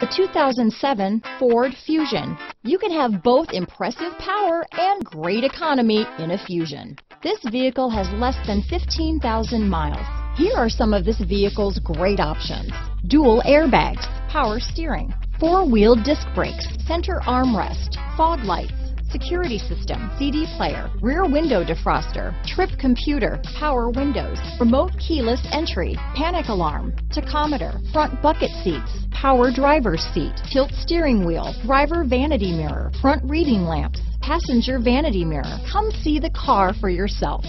The 2007 Ford Fusion. You can have both impressive power and great economy in a Fusion. This vehicle has less than 15,000 miles. Here are some of this vehicle's great options. Dual airbags, power steering, four-wheel disc brakes, center armrest, fog lights, security system, CD player, rear window defroster, trip computer, power windows, remote keyless entry, panic alarm, tachometer, front bucket seats, power driver's seat, tilt steering wheel, driver vanity mirror, front reading lamps, passenger vanity mirror. Come see the car for yourself.